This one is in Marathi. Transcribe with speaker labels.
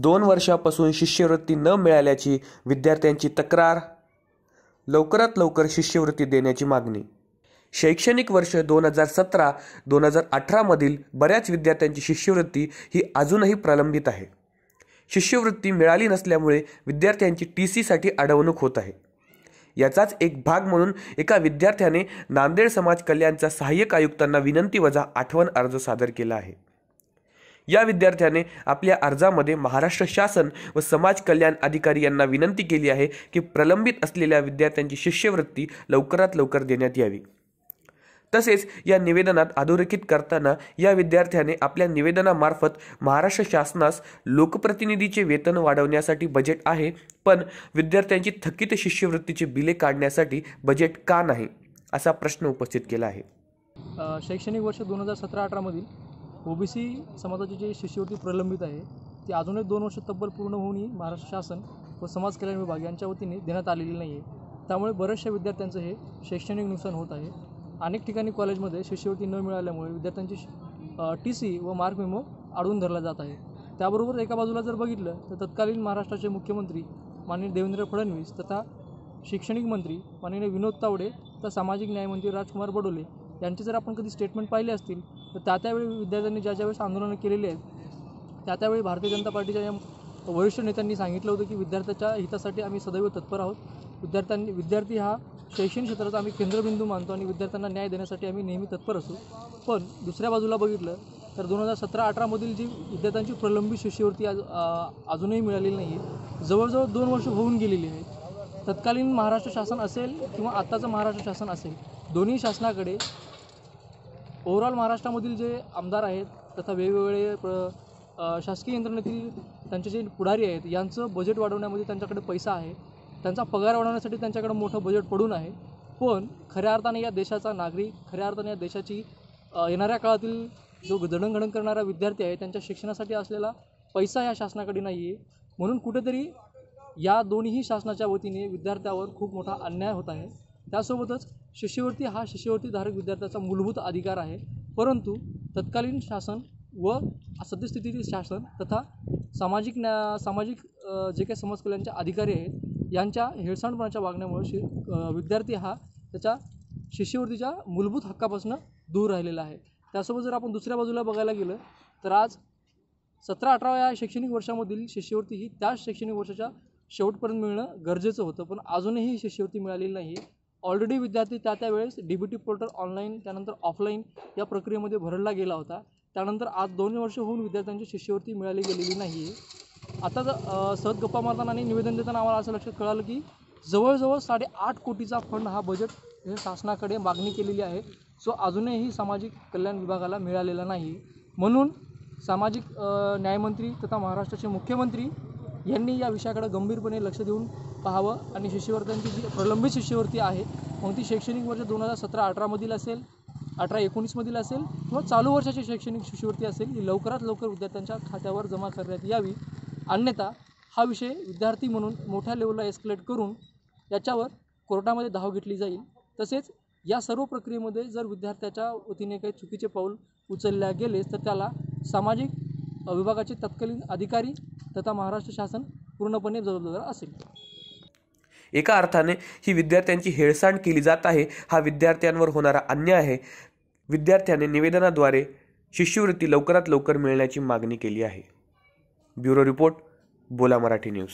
Speaker 1: दोन वर्षापासून शिष्यवृत्ती न मिळाल्याची विद्यार्थ्यांची तक्रार लवकरात लवकर शिष्यवृत्ती देण्याची मागणी. शैक्षणिक वर्ष दोन हजार सतरा दोन हजार अठरामधील बऱ्याच विद्यार्थ्यांची शिष्यवृत्ती ही अजूनही प्रलंबित आहे. शिष्यवृत्ती मिळाली नसल्यामुळे विद्यार्थ्यांची टी सीसाठी अडवणूक होत आहे. याचाच एक भाग म्हणून एका विद्यार्थ्याने नांदेड समाज कल्याणच्या सहाय्यक आयुक्तांना विनंती वजा आठवण अर्ज सादर केला आहे. या विद्यार्थ्याने आपल्या अर्जामध्ये महाराष्ट्र शासन व समाज कल्याण अधिकारी यांना विनंती केली आहे की प्रलंबित असलेल्या विद्यार्थ्यांची शिष्यवृत्ती लवकरात लवकर देण्यात यावी. तसेच या निवेदनात अधोरेखित करताना या विद्यार्थ्याने आपल्या निवेदनामार्फत महाराष्ट्र शासनास लोकप्रतिनिधीचे वेतन वाढवण्यासाठी बजेट आहे पण विद्यार्थ्यांची थकीत शिष्यवृत्तीची बिले काढण्यासाठी बजेट का नाही असा प्रश्न उपस्थित केला आहे.
Speaker 2: शैक्षणिक वर्ष दोन हजार सतरा अठरामधील ओबीसी समाजाची जी शिष्यवृत्ती प्रलंबित आहे ती अजूनही दोन वर्ष तब्बल पूर्ण होऊनही महाराष्ट्र शासन व समाज कल्याण विभाग यांच्या वतीने देण्यात आलेली नाही आहे. त्यामुळे बऱ्याचशा विद्यार्थ्यांचं हे शैक्षणिक नुकसान होत आहे. अनेक ठिकाणी कॉलेजमध्ये शिष्यवृत्ती न मिळाल्यामुळे विद्यार्थ्यांची टी सी व मार्क मेमो अडवून धरला जात आहे. त्याबरोबर एका बाजूला जर बघितलं तर तत्कालीन महाराष्ट्राचे मुख्यमंत्री माननीय देवेंद्र फडणवीस तथा शैक्षणिक मंत्री माननीय विनोद तावडे तथा सामाजिक न्यायमंत्री राजकुमार बडोले यांचे जर आपण कधी स्टेटमेंट पाहिले असतील तर त्या त्यावेळी विद्यार्थ्यांनी ज्या ज्यावेळेस आंदोलनं केलेली आहेत त्या त्यावेळी भारतीय जनता पार्टीच्या या वरिष्ठ नेत्यांनी सांगितलं होतं की विद्यार्थ्याच्या हितासाठी आम्ही सदैव तत्पर आहोत. विद्यार्थ्यांनी विद्यार्थी हा शैक्षणिक क्षेत्राचा आम्ही केंद्रबिंदू मानतो आणि विद्यार्थ्यांना न्याय देण्यासाठी आम्ही नेहमी तत्पर असू. पण दुसऱ्या बाजूला बघितलं तर दोन हजार सतरा अठरामधील जी विद्यार्थ्यांची प्रलंबित शिष्यवृत्ती आज अजूनही मिळालेली नाही आहे जवळजवळ दोन वर्ष होऊन गेलेली आहेत तत्कालीन महाराष्ट्र शासन असेल किंवा आत्ताचं महाराष्ट्र शासन असेल दोन्ही शासनाकडे ओव्हरऑल महाराष्ट्रामधील जे आमदार आहेत तथा वेगवेगळे प्र शासकीय यंत्रणेतील त्यांचे जे पुढारी आहेत यांचं बजेट वाढवण्यामध्ये त्यांच्याकडे पैसा आहे. त्यांचा पगार वाढवण्यासाठी त्यांच्याकडे मोठं बजेट पडून आहे. पण खऱ्या अर्थाने या देशाचा नागरिक खऱ्या अर्थाने या देशाची येणाऱ्या काळातील जो जडणघडण करणारा विद्यार्थी आहे त्यांच्या शिक्षणासाठी असलेला पैसा या शासनाकडे नाही आहे म्हणून कुठेतरी या दोन्ही शासनाच्या वतीने विद्यार्थ्यावर खूप मोठा अन्याय होत आहे. त्यासोबतच शिष्यवृत्ती हा शिष्यवृत्तीधारक विद्यार्थ्याचा मूलभूत अधिकार आहे. परंतु तत्कालीन शासन व सद्यस्थितीतील शासन तथा सामाजिक न्या सामाजिक जे काही समाज अधिकारी आहेत यांच्या हेळसांडपणाच्या वागण्यामुळे शि विद्यार्थी हा त्याच्या शिष्यवृत्तीच्या मूलभूत हक्कापासून दूर राहिलेला आहे. त्यासोबत जर आपण दुसऱ्या बाजूला बघायला गेलं तर आज सतरा अठरा या शैक्षणिक वर्षामधील शिष्यवृत्ती ही त्याच शैक्षणिक वर्षाच्या शेवटपर्यंत मिळणं गरजेचं होतं. पण अजूनही शिष्यवृत्ती मिळालेली नाही ऑलरेडी विद्यार्थी त्या त्यावेळेस D B T portal online त्यानंतर ऑफलाईन या प्रक्रियेमध्ये भरला गेला होता. त्यानंतर आज दोन वर्ष होऊन विद्यार्थ्यांची शिष्यवृत्ती मिळाली गेलेली नाही आहे आता जर, सहज गप्पा मारताना आणि निवेदन देताना आम्हाला असं लक्षात कळालं की जवळजवळ साडेआठ कोटीचा फंड हा बजेट हे शासनाकडे मागणी केलेली आहे. सो अजूनही सामाजिक कल्याण विभागाला मिळालेला नाही म्हणून सामाजिक न्यायमंत्री तथा महाराष्ट्राचे मुख्यमंत्री यांनी या विषयाकडे गंभीरपणे लक्ष देऊन पाहावं आणि शिष्यवृत्त्यांची जी प्रलंबित शिष्यवृत्ती आहे मग ती शैक्षणिक वर्ष दोन हजार सतरा अठरामधील असेल अठरा एकोणीसमधील असेल किंवा चालू वर्षाची शैक्षणिक शिष्यवृत्ती असेल ही लवकरात लवकर विद्यार्थ्यांच्या खात्यावर जमा करण्यात यावी. अन्यथा हा विषय विद्यार्थी म्हणून मोठ्या लेवलला एस्कलेट करून याच्यावर कोर्टामध्ये धाव घेतली जाईल. तसेच या सर्व प्रक्रियेमध्ये जर विद्यार्थ्याच्या वतीने काही चुकीचे पाऊल उचलल्या गेलेच तर त्याला सामाजिक विभागाचे तत्कालीन अधिकारी तथा महाराष्ट्र शासन पूर्णपणे जबाबदार असेल.
Speaker 1: एका अर्थाने ही विद्यार्थ्यांची हेळसांड केली जात आहे. हा विद्यार्थ्यांवर होणारा अन्याय आहे. विद्यार्थ्याने निवेदनाद्वारे शिष्यवृत्ती लवकरात लवकर मिळण्याची मागणी केली आहे. ब्युरो रिपोर्ट बोला मराठी न्यूज.